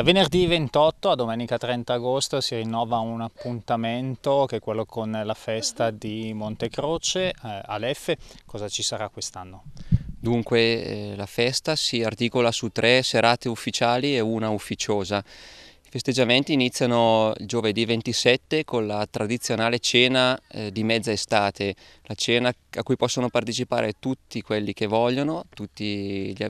Da venerdì 28 a domenica 30 agosto si rinnova un appuntamento che è quello con la festa di Montecroce eh, all'F. Cosa ci sarà quest'anno? Dunque eh, la festa si articola su tre serate ufficiali e una ufficiosa. I festeggiamenti iniziano giovedì 27 con la tradizionale cena eh, di mezza estate, la cena a cui possono partecipare tutti quelli che vogliono, tutti gli,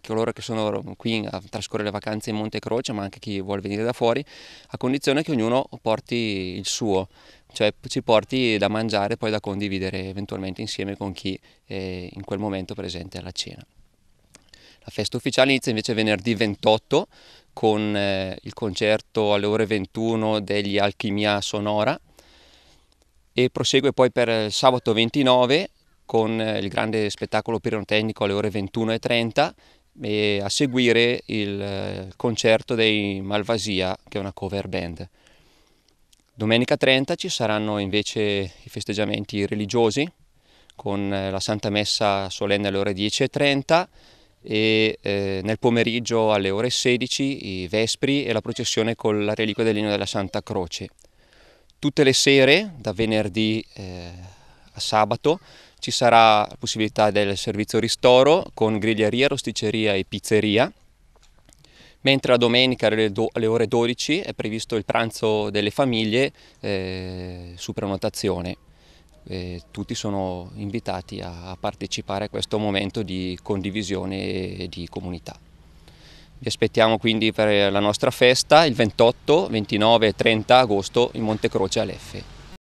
coloro che sono qui a trascorrere le vacanze in Monte Croce, ma anche chi vuole venire da fuori, a condizione che ognuno porti il suo, cioè ci porti da mangiare e poi da condividere eventualmente insieme con chi è in quel momento presente alla cena. La festa ufficiale inizia invece venerdì 28 con eh, il concerto alle ore 21 degli Alchimia Sonora e prosegue poi per sabato 29 con eh, il grande spettacolo pirotecnico alle ore 21.30 e a seguire il eh, concerto dei Malvasia che è una cover band. Domenica 30 ci saranno invece i festeggiamenti religiosi con eh, la Santa Messa solenne alle ore 10.30 e eh, nel pomeriggio alle ore 16 i Vespri e la processione con la reliquia del Legno della Santa Croce. Tutte le sere, da venerdì eh, a sabato, ci sarà la possibilità del servizio ristoro con griglieria, rosticceria e pizzeria, mentre la domenica alle, alle ore 12 è previsto il pranzo delle famiglie eh, su prenotazione e tutti sono invitati a partecipare a questo momento di condivisione e di comunità. Vi aspettiamo quindi per la nostra festa il 28, 29 e 30 agosto in Montecroce all'Effe.